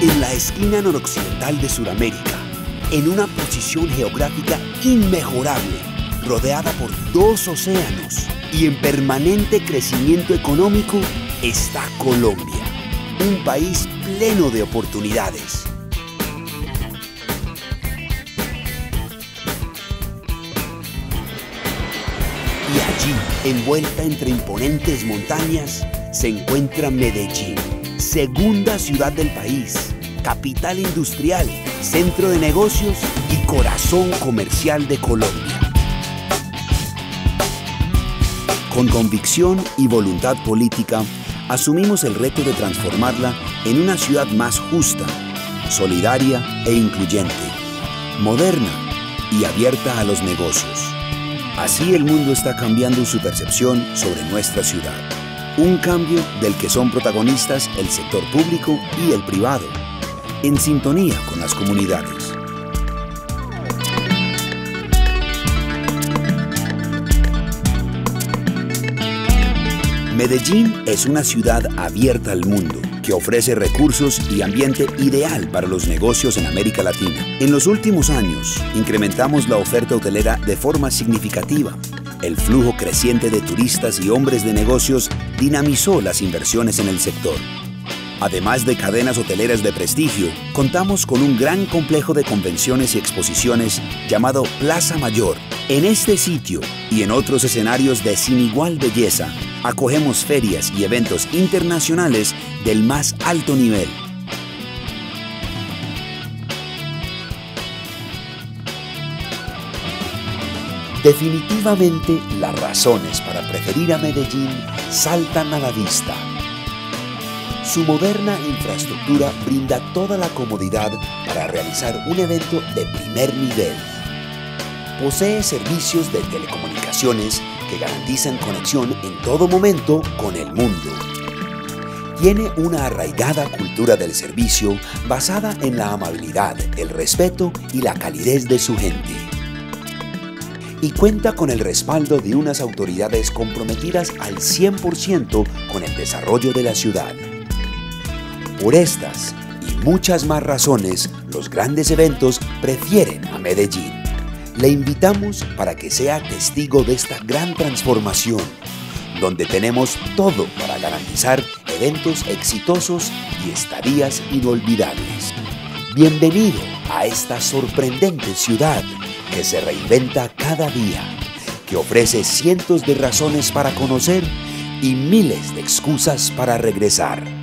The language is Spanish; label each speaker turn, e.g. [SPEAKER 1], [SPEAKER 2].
[SPEAKER 1] en la esquina noroccidental de Sudamérica, en una posición geográfica inmejorable, rodeada por dos océanos y en permanente crecimiento económico, está Colombia, un país pleno de oportunidades. Y allí, envuelta entre imponentes montañas, se encuentra Medellín, segunda ciudad del país, capital industrial, centro de negocios y corazón comercial de Colombia. Con convicción y voluntad política, asumimos el reto de transformarla en una ciudad más justa, solidaria e incluyente, moderna y abierta a los negocios. Así el mundo está cambiando su percepción sobre nuestra ciudad. Un cambio del que son protagonistas el sector público y el privado, en sintonía con las comunidades. Medellín es una ciudad abierta al mundo que ofrece recursos y ambiente ideal para los negocios en América Latina. En los últimos años, incrementamos la oferta hotelera de forma significativa. El flujo creciente de turistas y hombres de negocios dinamizó las inversiones en el sector. Además de cadenas hoteleras de prestigio, contamos con un gran complejo de convenciones y exposiciones llamado Plaza Mayor. En este sitio y en otros escenarios de sin igual belleza, acogemos ferias y eventos internacionales del más alto nivel. Definitivamente las razones para preferir a Medellín saltan a la vista. Su moderna infraestructura brinda toda la comodidad para realizar un evento de primer nivel. Posee servicios de telecomunicaciones que garantizan conexión en todo momento con el mundo. Tiene una arraigada cultura del servicio basada en la amabilidad, el respeto y la calidez de su gente. Y cuenta con el respaldo de unas autoridades comprometidas al 100% con el desarrollo de la ciudad. Por estas y muchas más razones, los grandes eventos prefieren a Medellín. Le invitamos para que sea testigo de esta gran transformación, donde tenemos todo para garantizar eventos exitosos y estadías inolvidables. Bienvenido a esta sorprendente ciudad que se reinventa cada día, que ofrece cientos de razones para conocer y miles de excusas para regresar.